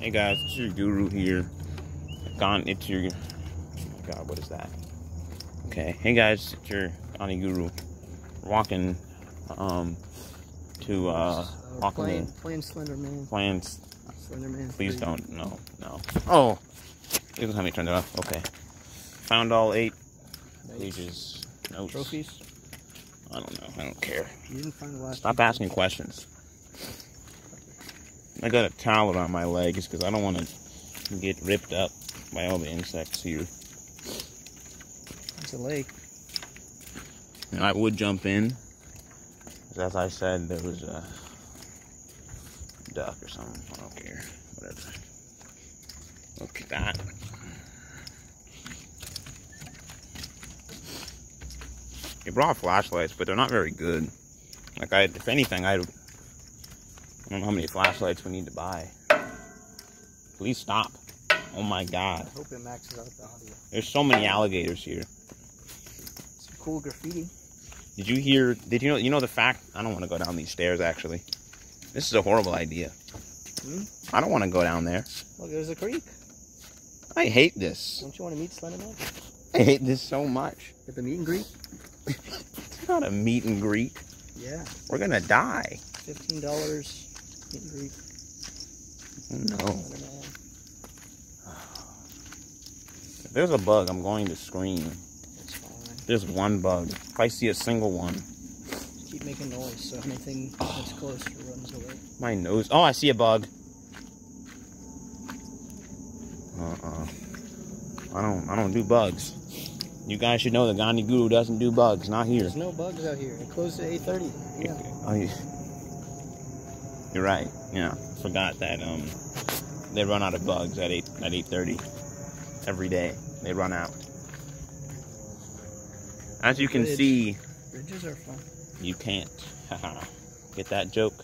Hey guys, it's your guru here. Gone, it's your. Oh my god, what is that? Okay, hey guys, it's your Gani guru. Walking, um, to uh, Uh, walking playing, playing Slender Man. plans. Slender Man. Please three. don't, no, no. Oh, you can have me turn it off. Okay. Found all eight Nice. pages, notes. Trophies. I don't know. I don't care. You didn't find the last. Stop asking questions. I got a towel around my legs because I don't want to get ripped up by all the insects here. It's a lake. And I would jump in. As I said, there was a duck or something. I don't care. Whatever. Look at that. They brought flashlights, but they're not very good. Like, I, if anything, I, I don't know how many flashlights we need to buy. Please stop. Oh my god. I hope it maxes out the audio. There's so many alligators here. Some cool graffiti. Did you hear? Did you know? You know the fact? I don't want to go down these stairs. Actually, this is a horrible idea. Hmm? I don't want to go down there. Look, there's a creek. I hate this. Don't you want to meet Slender Man? I hate this so much. At the meet and greet? It's not a meet and greet. Yeah. We're gonna die. Fifteen dollars. Meet and greet. No. If there's a bug, I'm going to scream. It's fine. There's one bug. If I see a single one, Just keep making noise so anything that's close runs away. my nose. Oh, I see a bug. Uh-uh. I don't. I don't do bugs. You guys should know the Gandhi Guru doesn't do bugs. Not here. There's no bugs out here. It closed at 8.30. Yeah. Oh, you're right. Yeah, forgot that. Um, they run out of bugs at eight at eight thirty every day. They run out. As you can Bridge. see, Bridges are fun. you can't. Get that joke?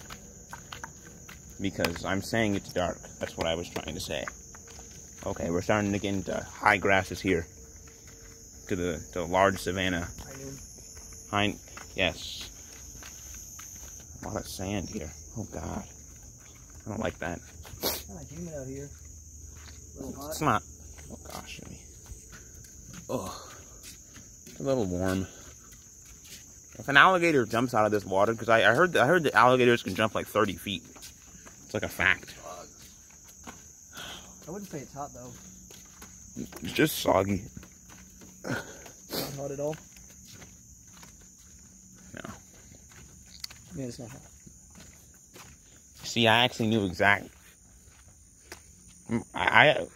Because I'm saying it's dark. That's what I was trying to say. Okay, we're starting to get into high grasses here. To the to the large savanna. I knew. Hind, yes. A lot of sand here. Oh God, I don't like that. Kind of humid out here. A little hot. It's not. Oh gosh, me. Oh, it's a little warm. If an alligator jumps out of this water, because I, I heard I heard that alligators can jump like 30 feet. It's like a fact. I wouldn't say it's hot though. It's just soggy. Not hot at all. No. Mean, it's not hot. See, I actually knew exact. I, I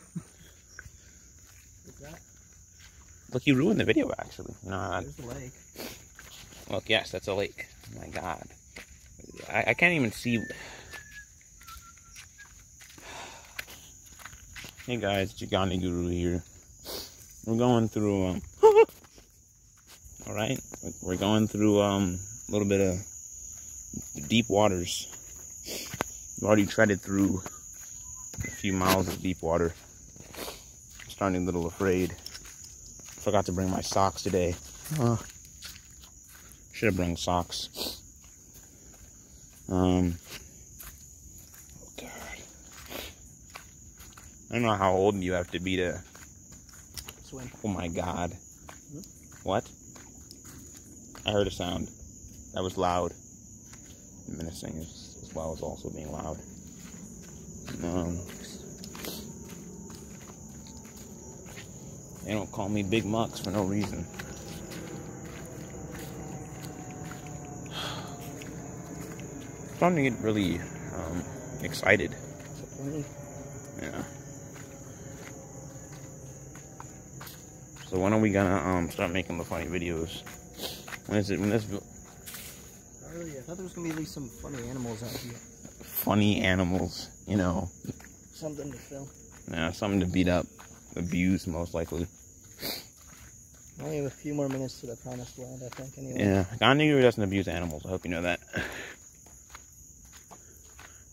look. You ruined the video. Actually. I, There's the lake. Look, yes, that's a lake. Oh my God, I, I can't even see. Hey guys, Jigani Guru here. We're going through. Um, all right, we're going through um a little bit of deep waters. We've already treaded through a few miles of deep water. starting a little afraid. Forgot to bring my socks today. Uh, should have brought socks. Um. Oh God. I don't know how old you have to be to. Swim. Oh my God. What? I heard a sound. That was loud. Menacing well as also being loud. Um. They don't call me Big Mux for no reason. starting to get really um, excited. Yeah. So when are we gonna um start making the funny videos? When is it? When this vi- Not really. I thought there was gonna be at least some funny animals out here. funny animals? You know, Something to film. yeah, something to beat up, abuse most likely. I Only have a few more minutes to the promised land, I think. Anyway. Yeah, Gandhi doesn't abuse animals. I hope you know that.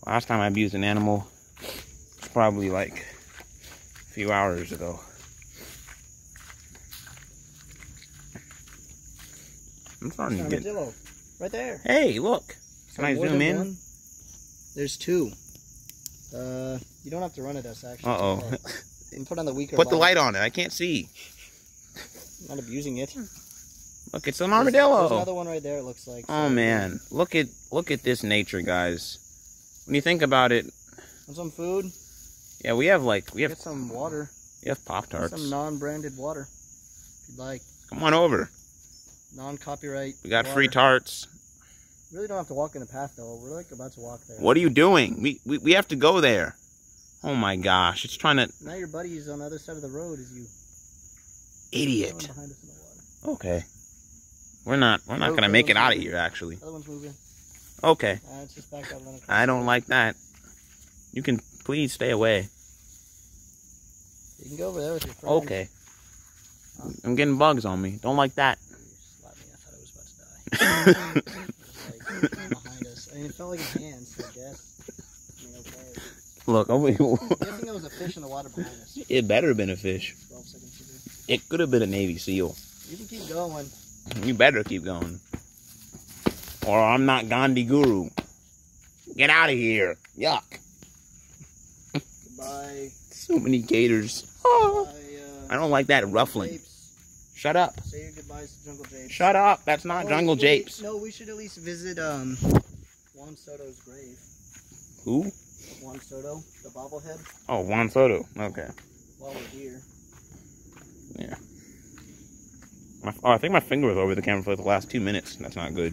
Last time I abused an animal was probably like a few hours ago. I'm starting to get. Armadillo. Right there. Hey, look! Can I zoom in? one? There's two. Uh, You don't have to run at us, actually. Uh oh. It's okay. You can put on the weaker Put the light on it. I can't see. Not abusing it. Look, it's an There's- There's armadillo. another one right there, it looks like. Oh So, man, look at look at this nature, guys. When you think about it, Want some food? yeah, we have like we have Get some water. we have pop Get tarts. Some non-branded water. If you'd like. Come on over. Non-copyright. We got free tarts. Really don't have to walk in the path, though. We're like about to walk there. What are you doing? We, we we have to go there. Oh my gosh, it's trying to Now your buddy's on the other side of the road as you idiot. behind us in the water. Okay. We're not we're not gonna make it out of here actually. Other one's moving. Okay. Uh, it's just back up. running across I don't like that. You can please stay away. You can go over there with your friend. Okay. I'm getting bugs on me. Don't like that. You slapped me. I thought I was about to die. Like, behind us. I mean, it felt like a hand, so I guess. I mean, okay. Look, here. I'm guessing there was a fish in the water behind us. it better have been a fish. 12. It could have been a Navy SEAL. You can keep going. You better keep going. Or I'm not Gandhi Guru. Get out of here. Yuck. Goodbye. So many gators. Bye. Oh, Uh, I don't like that ruffling. Japes. Shut up. Say your goodbyes to Jungle Japes. Shut up. That's not Oh, Jungle wait, Japes. No, we should at least visit um Juan Soto's grave. Who? Juan Soto, the bobblehead, Oh, Juan Soto. Okay. while we're here. My, oh, I think my finger was over the camera for the last two minutes. That's not good.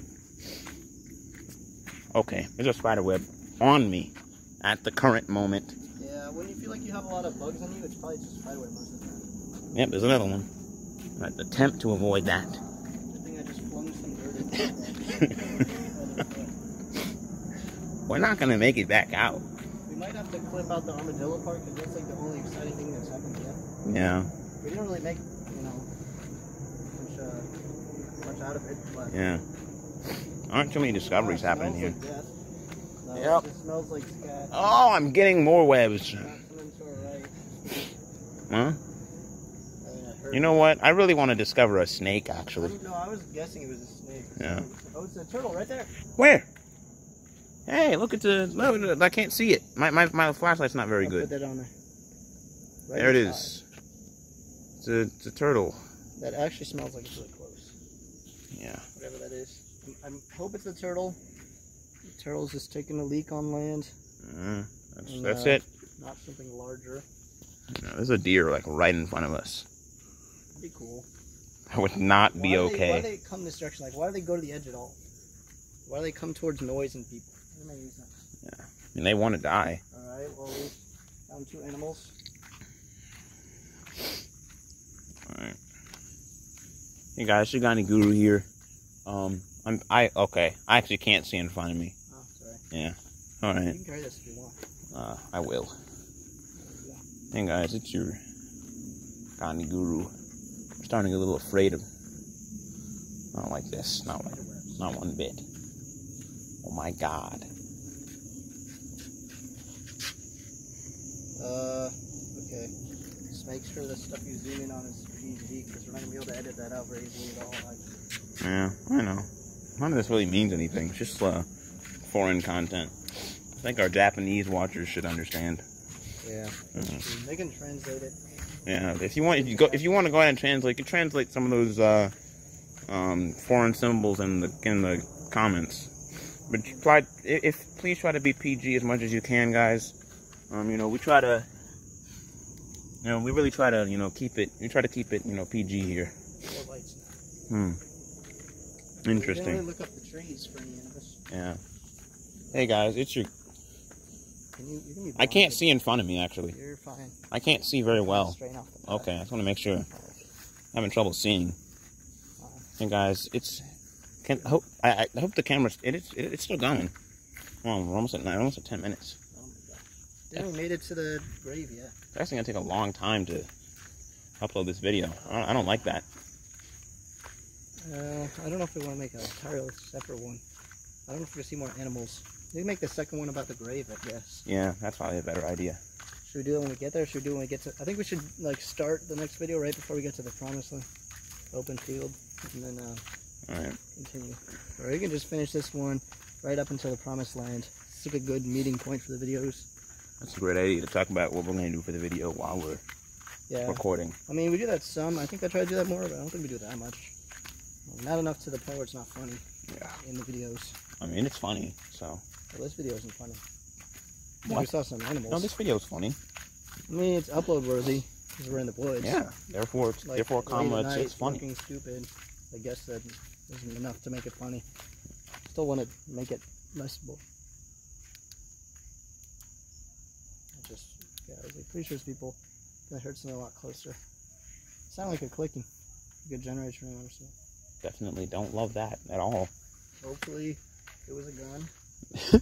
Okay, there's a spider web on me at the current moment. Yeah, when you feel like you have a lot of bugs on you, it's probably just spiderweb most of the time. Yep, there's another one. I'd attempt to avoid that. Good thing I just flung some dirt in. We're not gonna make it back out. we might have to clip out the armadillo part because that's like the only exciting thing that's happened yet. Yeah, We didn't really make, you know, much, uh, much out of it, but yeah. Aren't too many discoveries it happening here. Like death. No, Yep. It smells like scat. Oh, I'm getting more webs. Not coming to our right. Huh? I mean, I heard You know what? I really want to discover a snake, actually. No, I was guessing it was a snake. Yeah. Oh, it's a turtle right there. Where? Hey, look at the. No, I can't see it. My my, my flashlight's not very I'll good. Put that on there. Right There it is. It's a, it's a turtle. That actually smells like it's really close. Yeah. Whatever that is. I hope it's a turtle. The turtle's just taking a leak on land, Uh, that's And, that's uh, it. not something larger. No, there's a deer like right in front of us. That'd be cool. That would not be Why do they- why do they come this direction? Like, why do they go to the edge at all? Why do they come towards noise and people? Doesn't make any. I mean, they want to die. All right. Well, we found two animals. Alright. Hey guys, Shigani Guru here. Um, I'm I okay. I actually can't see in front of me. Oh, sorry. All You can carry this if you want. Uh, I will. Hey guys, it's your Gandhi Guru. I'm starting to get a little afraid of. Don't like this. Not like, not one bit. Oh my God. Uh, okay. Just make sure the stuff you zoom in on is PG because we're not gonna be able to edit that out very easily at all. Like, Yeah, I know. None of this really means anything. It's just uh, foreign content. I think our Japanese watchers should understand. yeah, Mhm. they can translate it. Yeah, if you want, if you go, if you want to go ahead and translate, you can translate some of those uh, um, foreign symbols in the in the comments. But try, if, please try to be PG as much as you can, guys. Um, you know, we try to, you know, we really try to, you know, keep it. We try to keep it, you know, PG here. Four lights now. Hmm. Really Interesting. look up the trees for any of us. Yeah. Hey guys, it's your. Can you? You can I can't see in front of me actually. You're fine. I can't see very well. Okay, I just want to make sure. I'm having trouble seeing. And guys, it's. Can hope I, I hope the camera's it is it, it's still going. Oh, we're almost at nine, almost at ten minutes. Oh my god. Didn't made it to the grave yet. It's actually gonna take a long time to upload this video. I don't, I don't like that. Uh, I don't know if we want to make a entirely separate one. I don't know if we're gonna see more animals. Maybe make the second one about the grave, I guess. Yeah, that's probably a better idea. Should we do it when we get there? Should we do it when we get to? I think we should like start the next video right before we get to the promised land, open field, and then uh, All right. continue. Or we can just finish this one right up until the promised land. It's like a good meeting point for the videos. That's a great idea to talk about what we're gonna do for the video while we're Yeah. recording. I mean, we do that some. I think I try to do that more, but I don't think we do that much. Not enough to the point where it's not funny Yeah. in the videos. I mean, it's funny. So Well, this video isn't funny. I We saw some animals. no, this video's funny. I mean, it's upload worthy because we're in the woods. Yeah. Therefore, it's Like, therefore, comma, it's, it's funny. Looking stupid. I guess that isn't enough to make it funny. Still want to make it listenable. I just, yeah, I was like, pretty sure it's people that heard something a lot closer. Sound like a clicking. A Good generation or something. Definitely don't love that at all. Hopefully, it was a gun.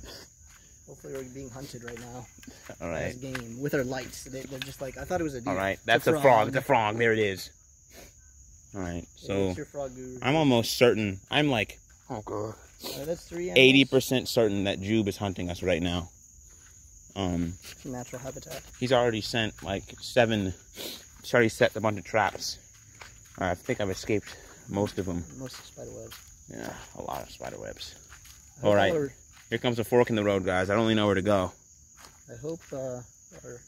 Hopefully, we're being hunted right now. All by right. This game with our lights. They, they're just like I thought it was a dude. All right. That's a frog. It's a frog. frog. There it is. All right. So it's your frog guru. I'm almost certain. I'm like, oh god, Alright, that's three. Eighty percent certain that Joob is hunting us right now. Um, Natural habitat. he's already sent like seven. He's already set a bunch of traps. Uh, I think I've escaped most of them. Most of spider webs. Yeah, a lot of spider webs. I hope All right. Here comes a fork in the road, guys. I don't really know where to go. I hope. Uh, our,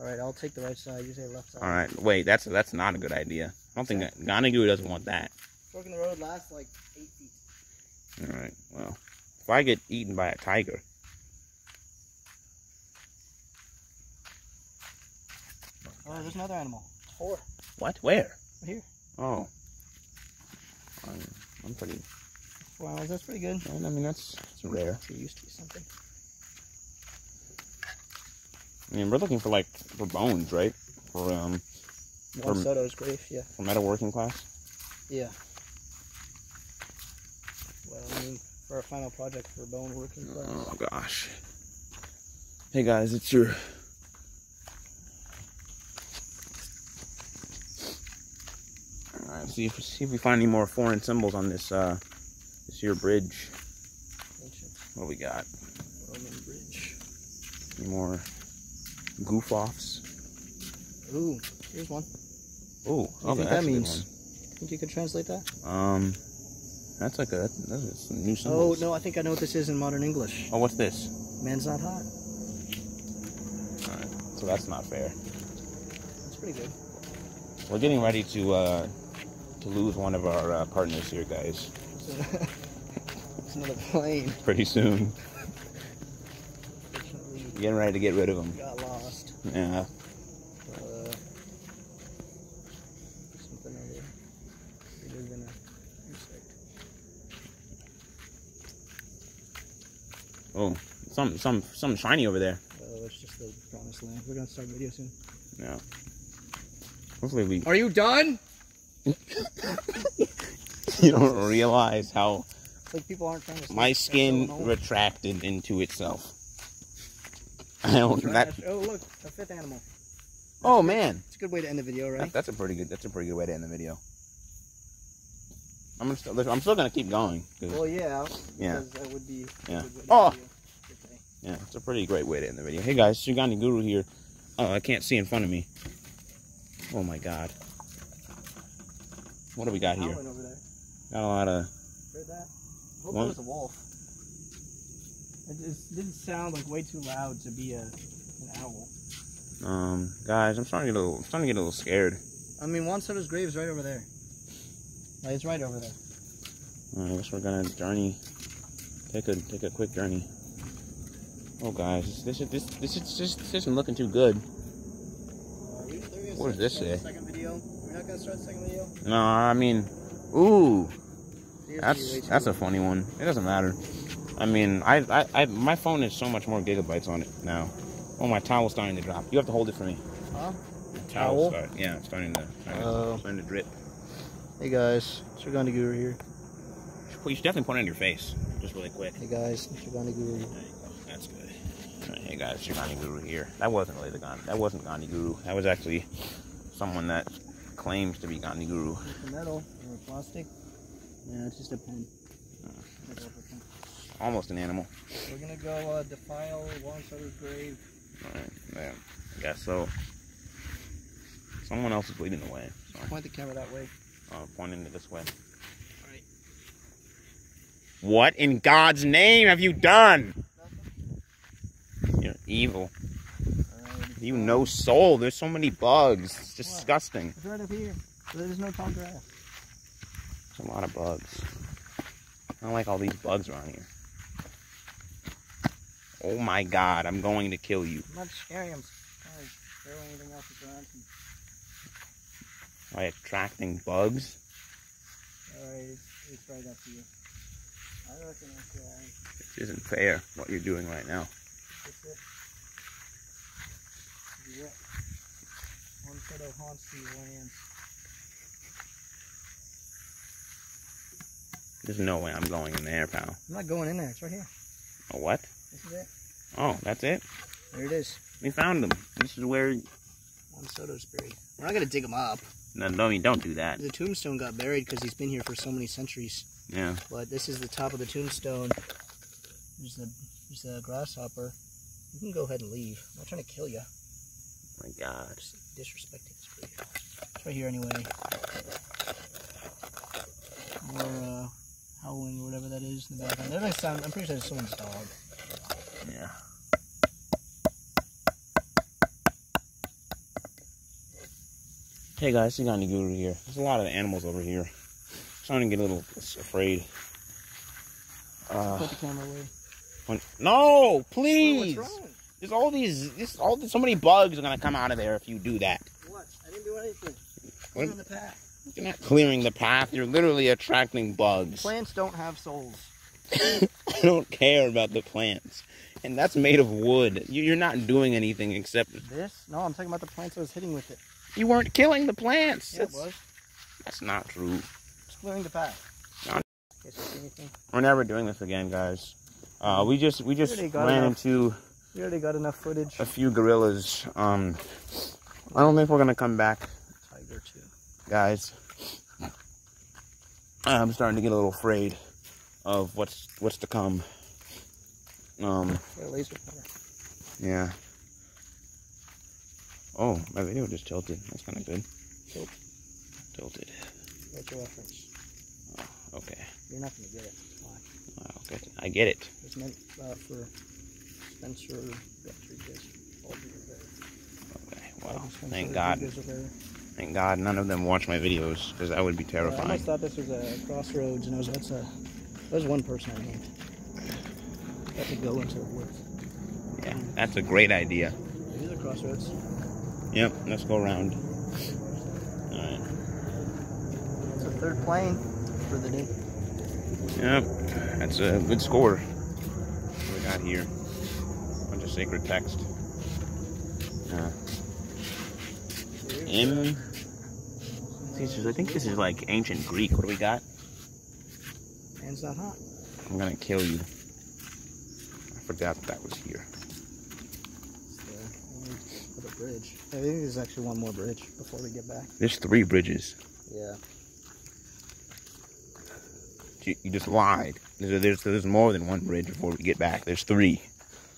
all right, I'll take the right side. You say left side. All right, wait. That's that's not a good idea. I don't think that Gonagoo doesn't want that. Fork in the road lasts like eight feet. All right. Well, if I get eaten by a tiger, Oh, there's another animal. Four. what? Where? Right here. Oh. I'm, I'm pretty. Animals. That's pretty good. I mean, that's, that's rare. It used to be something. I mean, we're looking for like for bones, right? For um Juan From- Soto's grave. Yeah. for metalworking class. Yeah. Well, I mean, for our final project for bone working class. Oh gosh. Hey guys, it's your. All right, see if see if we find any more foreign symbols on this uh this your bridge. What do we got? Roman bridge. Any more goof offs? Ooh, here's one. Oh, do you okay, that means? Think you could translate that? Um, that's like a that's some new Oh no, I think I know what this is in modern English. Oh, what's this? Man's not hot. All right, so that's not fair. That's pretty good. We're getting ready to uh to lose one of our uh, partners here, guys. It's another plane. Pretty soon. Getting ready to get rid of them. got lost. Yeah. Uh, something over. It is gonna insect. Oh, some some some shiny over there. Oh, it's just the promised land. We're gonna start video soon. Yeah. Hopefully we. Are you done? you don't realize how like people aren't trying to. my skin retracted into itself. Oh, I don't. That. Oh look, a fifth animal. Oh man, It's a good way to end the video, right? that, that's a pretty good. That's a pretty good way to end the video. I'm gonna. I'm still gonna keep going. Well, yeah. Yeah. That would be. Yeah. good Oh! end the video. Yeah, it's a pretty great way to end the video. Hey guys, Shigani Guru here. Oh, I can't see in front of me. Oh my god. What do we got here? Got a lot of. Heard that? Hope What? it was a wolf. It just didn't sound like way too loud to be a an owl. Um, guys, I'm starting to get a little, starting to get a little scared. I mean, Juan Soto's grave's right over there. Like, it's right over there. I guess we're gonna journey. Take a take a quick journey. Oh, guys, this is this this is this, this isn't looking too good. What does this say? Second video. We're not gonna start the second video. No, I mean, ooh, Video's gonna be way that's that's a funny one. It doesn't matter. I mean, I, I I my phone is so much more gigabytes on it now. Oh, my towel's starting to drop. You have to hold it for me. Huh? The Towel? start, yeah, it's starting to starting, to, oh. starting to drip. Hey guys, Shagani Guru here. You should definitely put it on your face, just really quick. Hey guys, Shagani Guru. There you go. That's good. Hey guys, Gandhi Guru here. That wasn't really the Gandhi. That wasn't Gandhi Guru. That was actually someone that claims to be Gandhi Guru. It's metal or plastic. Yeah, it's just a pen. Metal of a pen. Almost an animal. We're gonna go uh, defile Juan Soto's grave. Alright, yeah. I guess so. Someone else is leading the way. So, Point the camera that way. uh, pointing it this way. Alright. What in God's name have you done? Nothing. You're evil. You no soul. There's so many bugs. It's disgusting. It's right up here. There's no tall grass. There's a lot of bugs. I don't like all these bugs around here. Oh my god, I'm going to kill you. I'm not scary. I'm throw anything else that's around. me. By attracting bugs? Alright, it's, it's right up to you. I reckon that's uh, alright. This isn't fair, what you're doing right now. That's it. This. One foot of haunts these lands. There's no way I'm going in there, pal. I'm not going in there. It's right here. Oh, what? This is it. Oh, that's it? There it is. We found them. This is where... Juan Soto's buried. We're not gonna dig him up. No, no, you don't do that. The tombstone got buried because he's been here for so many centuries. Yeah. But this is the top of the tombstone. There's a there's a grasshopper. You can go ahead and leave. I'm not trying to kill you. my god. Just disrespecting this place. It's right here anyway. More uh, in the background. Doesn't sound. I'm pretty sure it's someone's dog. Yeah. Hey guys, you got any guru here. There's a lot of animals over here. starting to get a little afraid. Uh, Put the camera away. when- no, Wait, please. what's wrong? There's all these, this, all so many bugs are gonna come out of there if you do that. What? I didn't do anything. What? What? on the path. You're not clearing the path. You're literally attracting bugs. Plants don't have souls. I don't care about the plants, and that's made of wood. You- You're not doing anything except This? No, I'm talking about the plants I was hitting with it. you weren't killing the plants. Yeah, it that's, was. that's not true. Just clearing the path. No. In case you see anything. We're never doing this again, guys. Uh, we just we just ran enough. into We already got enough footage. a few gorillas. Um, I don't think we're gonna come back, Tiger too. guys. I'm starting to get a little afraid of what's what's to come. Um, laser yeah. Oh, my video just tilted. That's kind of good. Tilt. Tilted. What's your reference? Okay. You're not gonna get it. Why? Wow, good. I get it. It's meant uh, for Spencer Rodriguez. Okay. Well, thank God. Rodriguez over there. Thank God none of them watch my videos because that would be Yeah, I terrifying. almost thought this was a crossroads, and I was that's a there's one person I named. Got to go into the woods. Yeah, that's a great idea. These are crossroads. Yep, let's go around. Alright. It's a third plane for the day. Yep, that's a good score. What we got here? bunch of sacred text. Uh, M. This I think this is like ancient Greek. What do we got? Man's not hot. I'm gonna kill you. I forgot that was here. It's the bridge. I think there's actually one more bridge before we get back. There's three bridges. Yeah. You, you just lied. There's, there's there's more than one bridge before we get back. There's three.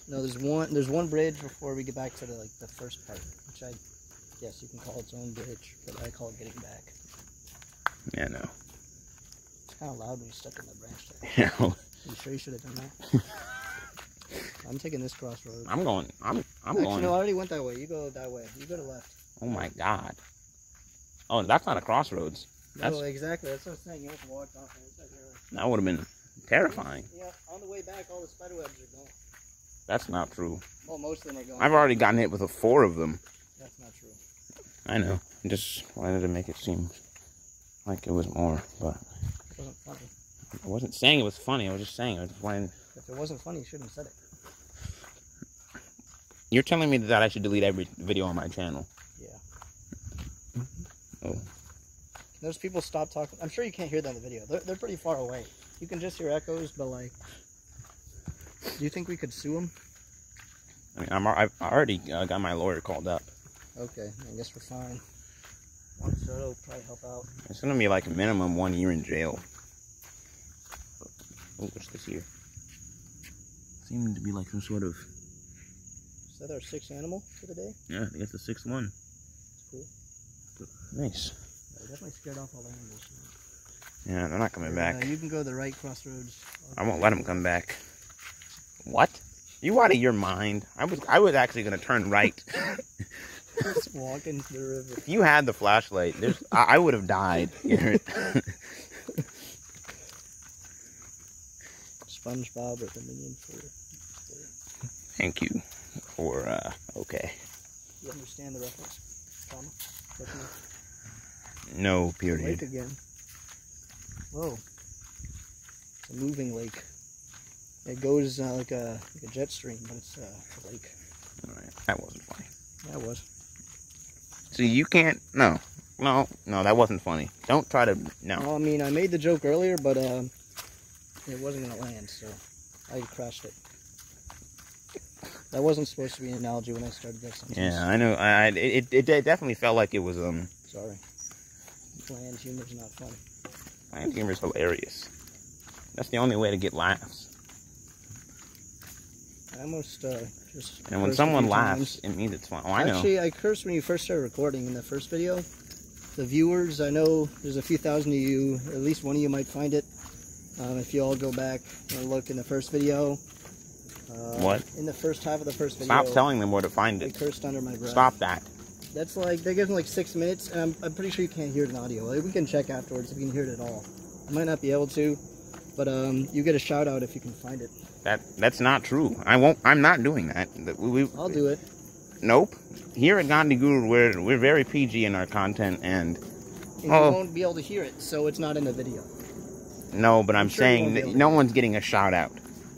No, there's one. There's one bridge before we get back to the like the first part, which I guess you can call its own bridge, but I call it getting back. Yeah, no. It's kind of loud when you stuck in the branch there. Yeah, You sure you should have done that? I'm taking this crossroad. I'm going. I'm I'm Actually, going. no, I already went that way. You go that way. You go to left. Oh my god. Oh, that's not a crossroads. That's no, exactly. That's what I'm saying. You have to walk off. and it's like, that would have been terrifying. Yeah, on the way back, all the spider webs are gone. That's not true. Well, most of them are gone. I've already gotten hit with a four of them. That's not true. I know. I just wanted to make it seem like it was more, but It wasn't funny. I wasn't saying it was funny. I was just saying I just wanted. If it wasn't funny, you shouldn't have said it. You're telling me that I should delete every video on my channel. Yeah. Oh. Those people stop talking. I'm sure you can't hear them in the video. They're, they're pretty far away. You can just hear echoes, but like, do you think we could sue them? I mean, I'm I've already uh, got my lawyer called up. Okay, I guess we're fine. One soda will probably help out. It's gonna be like a minimum one year in jail. Oh, what's this here? Seemed to be like some sort of Is that our sixth animal for the day? yeah. I think it's the sixth one. That's Cool. Nice. I definitely scared off all the animals. Yeah, they're not coming back. Uh, you can go the right crossroads. I won't let them come back. What? You out of your mind? I was I was actually gonna turn right Just walk into the river. If you had the flashlight, there's I, I would have died. SpongeBob or the minion for. Thank you for uh okay. You understand the reference? Definitely. No Lake period. again. Whoa. It's a moving lake. It goes uh, like a like a jet stream, but it's uh, a lake. Alright, That wasn't funny. Yeah, it was. See, you can't. No, no, no. That wasn't funny. Don't try to. No. Well, I mean, I made the joke earlier, but uh, it wasn't gonna land, so I crashed it. That wasn't supposed to be an analogy when I started this. Yeah, I know. I I- it, it it definitely felt like it was um. Sorry. Bland humor's not funny. Land humor is hilarious. That's the only way to get laughs. I almost uh, just. And when someone laughs, times. it means it's fun. Oh, I know. Actually, I cursed when you first started recording in the first video. The viewers, I know there's a few thousand of you, at least one of you might find it. Um, if you all go back and look in the first video. Uh, What? In the first half of the first video. Stop telling them where to find I it. cursed under my breath. Stop that. That's like, they give them like six minutes, and I'm, I'm pretty sure you can't hear it in audio. Like, we can check afterwards if you can hear it at all. I might not be able to, but um, you get a shout out if you can find it. That that's not true. I won't. I'm not doing that. We, I'll do it. Nope. Here at Gandhi Guru, we're we're very PG in our content, and And Oh. you won't be able to hear it, so it's not in the video. no, but I'm, I'm sure saying that no one's getting a shout out.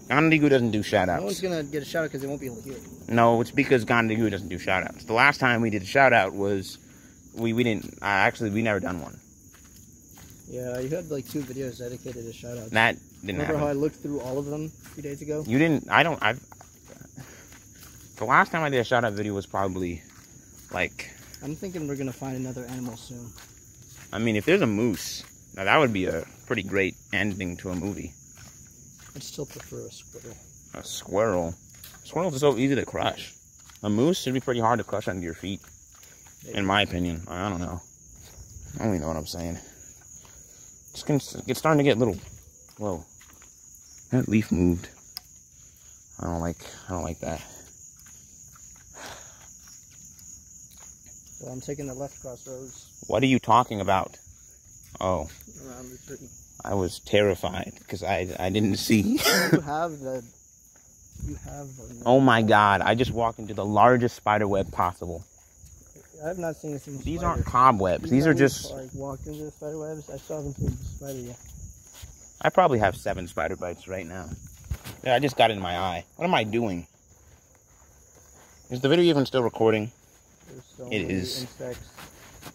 Gandhi Guru doesn't do shout outs. No one's gonna get a shout out because they won't be able to hear it. No, it's because Gandhi Guru doesn't do shout outs. The last time we did a shout out was we we didn't. Uh, actually, we never done one. Yeah, you had like two videos dedicated to shout outs. That didn't Remember how I looked through all of them a few days ago? You didn't. I don't. I've. The last time I did a shout out video was probably like. I'm thinking we're gonna find another animal soon. I mean, if there's a moose, now that would be a pretty great ending to a movie. I'd still prefer a squirrel. A squirrel. Squirrels are so easy to crush. A moose should be pretty hard to crush under your feet, in my opinion. I don't know. I don't even know what I'm saying. It's, gonna, it's starting to get a little. Whoa. That leaf moved. I don't like. I don't like that. So I'm taking the left crossroads What are you talking about? Oh, around the tree. I was terrified because I I didn't see. you have the. You have the. oh my God! I just walked into the largest spider web possible. I have not seen a single These spider. aren't cobwebs. These are just. like walked into the spider webs. I still haven't seen the spider yet. I probably have seven spider bites right now. Yeah, I just got it in my eye. What am I doing? Is the video even still recording? There's so It many is. insects.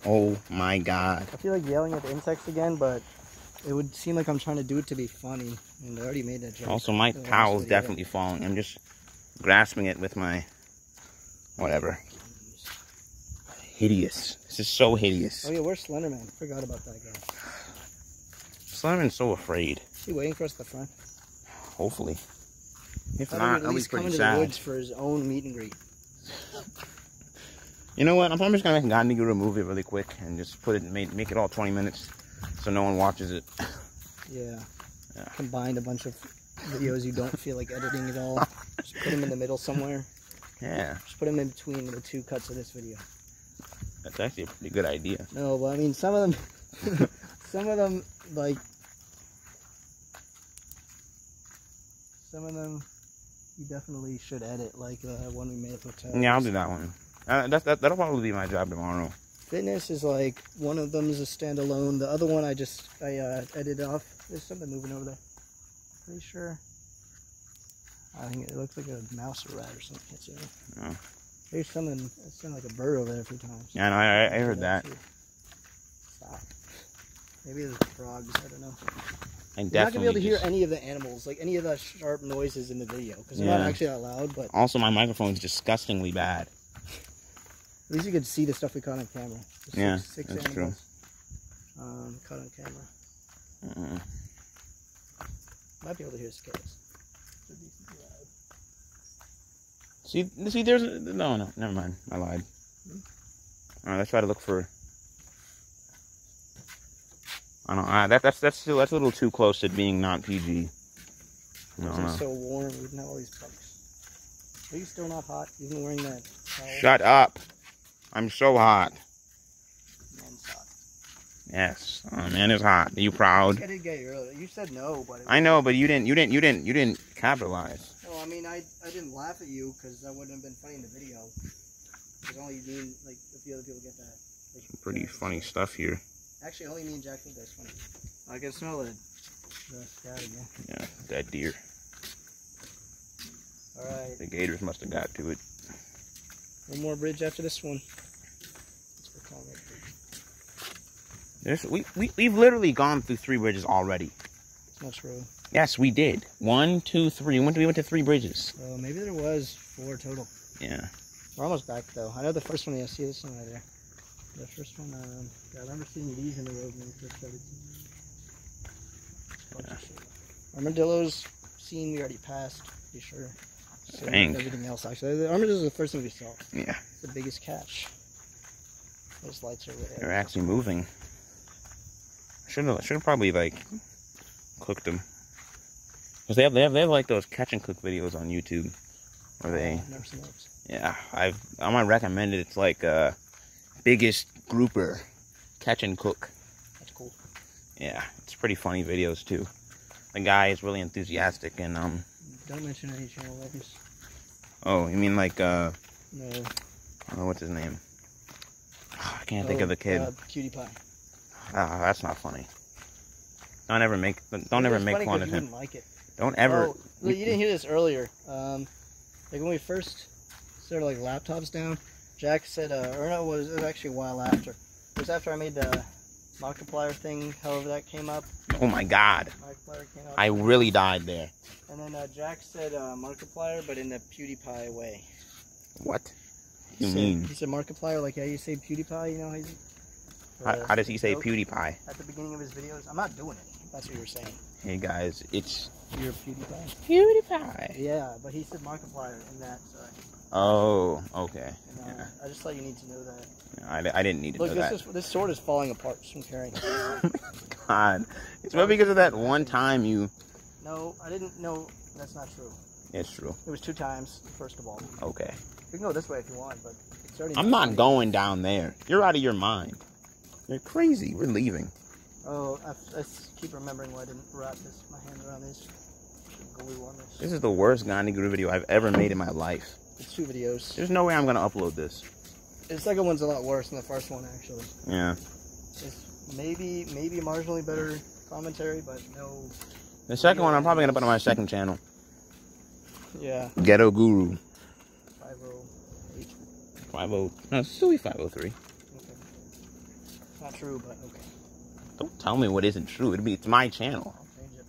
Oh my god. I feel like yelling at the insects again, but it would seem like I'm trying to do it to be funny, and I already made that joke. Also, my towel the last towel's video. definitely falling. I'm just grasping it with my. Whatever. Hideous. This is so hideous. Oh yeah, where's Slenderman? Forgot about that guy. Slenderman's so afraid. Is he waiting for us at the front? Hopefully. If Thought not, at least come pretty the woods for his own meet and greet. You know what? I'm probably just gonna make Guru movie really quick and just put it, make, make it all 20 minutes, so no one watches it. Yeah. Yeah. Combined a bunch of videos you don't feel like editing at all. Just put them in the middle somewhere. Yeah, Just put them in between the two cuts of this video. That's actually a pretty good idea. No, but I mean some of them, some of them like, some of them you definitely should edit. Like uh, one we made for hotels. Yeah, I'll do that one. Uh, that, that, that'll probably be my job tomorrow. Fitness is like one of them is a standalone. The other one I just I uh, edited off. There's something moving over there. Pretty sure. I think it looks like a mouse or rat or something. It's Oh. There's something. It sounded like a bird over there a few times. Yeah, no, I, I heard that. Maybe there's frogs. I don't know. I You're not gonna be able to hear any of the animals, like any of the sharp noises in the video, because they're not actually that loud. But Also, my microphone's disgustingly bad. at least you could see the stuff we caught on camera. The Yeah, six, six that's true. Um, caught on camera. Uh-uh. Might be able to hear cicadas. They're decently loud. See, see, there's no, no, never mind. I lied. All right, let's try to look for. I don't. Uh, that that's that's still that's a little too close to being not PG. Don't It's so warm. We didn't have all these bugs. Are you still not hot? Even wearing that towel? Shut up. I'm so hot. Yes. Oh, man is hot. Are you proud? I did get you earlier. You said no, but I know, but you didn't. You didn't. You didn't. You didn't capitalize. No, I mean, I, I didn't laugh at you because that wouldn't have been funny in the video. Because only me and, like, a few other people get that. Like, Pretty yeah. funny stuff here. Actually, only me and Jack think that's funny. I can smell it. The scat again. Yeah, that deer. Alright, The gators must have got to it. one more bridge after this one. We're calling it. There's, we, we, we've literally gone through three bridges already. It's not true. Yes, we did. One, two, three. We went to, we went to three bridges. Well, maybe there was four total. Yeah. We're almost back though. I know the first one. Yeah, see this one right there. The first one. Um, yeah, I remember seeing these in the road when we first started. Yeah. Armadillos Seen we already passed. Be sure. So with everything else actually. The armadillos is the first one we saw. Yeah. The biggest catch. Those lights are They're actually moving. Should have should have probably like cooked them. Cause they have they have they have like those catch and cook videos on YouTube, where they Never seen those. yeah I've I'm gonna recommend it. It's like uh biggest grouper catch and cook. That's cool. Yeah, it's pretty funny videos too. The guy is really enthusiastic and um Don't mention any channel names. oh you mean like uh No. oh, what's his name? I can't think Oh, of the kid. Uh, Cutie Pie. Ah, that's not funny. Don't ever make don't ever make fun of him. like it. Don't ever. Oh, you didn't hear this earlier. Um, like when we first started like laptops down, Jack said, uh, or no, it was, it was actually a while after. It was after I made the Markiplier thing, however that came up. Oh my God! Markiplier came up. I really died there. and then uh, Jack said uh, Markiplier, but in the PewDiePie way. What? He You said, mean? He said Markiplier, like how you say PewDiePie, you know how you... How, how does he say PewDiePie? At the beginning of his videos. I'm not doing it. That's what you were saying. Hey guys, it's You're PewDiePie. PewDiePie. Yeah, but he said Markiplier in that, sorry. Oh, okay. And, uh, Yeah. I just thought you need to know that. I, I didn't need to Look, know this that. is this sword is falling apart from carrying. it. God, it's well because of that one time you. no, I didn't know. That's not true. It's true. It was two times. First of all, Okay. we can go this way if you want, but it's already. I'm not going down there. You're out of your mind. You're crazy. We're leaving. Oh, I, keep remembering why I didn't wrap this my hand around this. Glue on this. This is the worst Gandhi Guru video I've ever made in my life. It's two videos. There's no way I'm gonna upload this. The second one's a lot worse than the first one, actually. Yeah. It's maybe maybe marginally better commentary, but no. The second one I'm probably gonna put on my second channel. Yeah, Ghetto Guru. five oh eight. 50. No, it's still 503. Okay. Not true, but okay. Don't tell me what isn't true. It'd be it's my channel. I'll change it.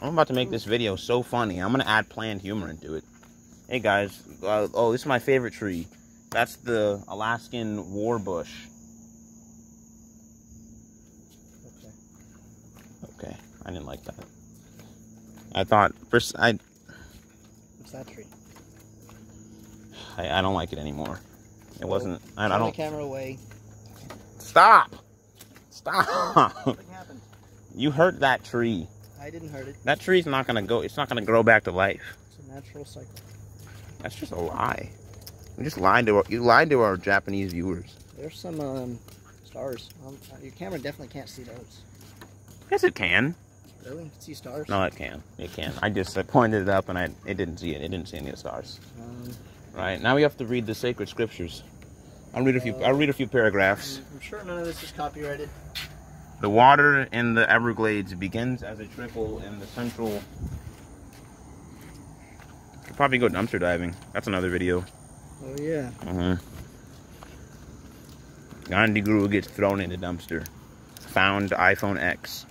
I'm about to make this video so funny. I'm gonna add planned humor into it. Hey guys, uh, oh, this is my favorite tree. That's the Alaskan war bush. Okay. Okay, I didn't like that. I thought first I What's that tree? I, I don't like it anymore. It wasn't. I, I Turn the don't. camera away. Stop! Stop! You hurt that tree. I didn't hurt it. That tree's not gonna go. It's not gonna grow back to life. It's a natural cycle. That's just a lie. You just lied to our, you lied to our Japanese viewers. There's some um, stars. Um, your camera definitely can't see those. Yes, it can. Really? See stars? No, it can. It can. I just I pointed it up and I it didn't see it. It didn't see any of the stars. Um, Right now we have to read the sacred scriptures. I'll read a few. I'll read a few paragraphs. I'm sure none of this is copyrighted. The water in the Everglades begins as a trickle in the central. Could probably go dumpster diving. That's another video. Oh yeah. Uh-huh. Gandhi Guru gets thrown in a dumpster. Found iPhone X.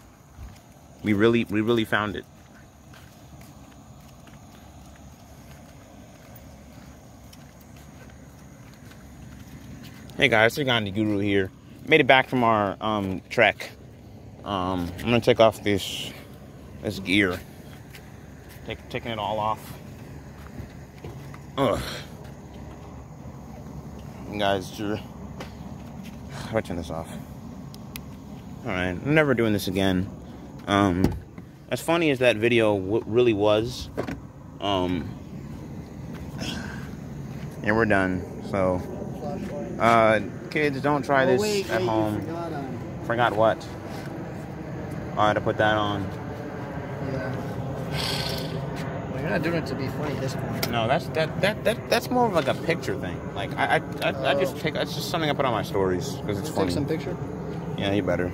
We really, we really found it. Hey guys, it's Gandhi Guru here. Made it back from our um, trek. Um, I'm gonna take off this this gear. Take, taking it all off. Ugh. Guys, you're... how do I turn this off? Alright, I'm never doing this again. Um, as funny as that video really was, um, and we're done. So. Uh, kids, don't try Oh, this wait, at you home. forgot, um, Forgot what? I had to put that on. yeah. Well, you're not doing it to be funny at this point. No, that's that that that that's more of like a picture thing. Like I I, I, I just Oh. take it's just something I put on my stories because it's Let's funny. take some picture. Yeah, you better.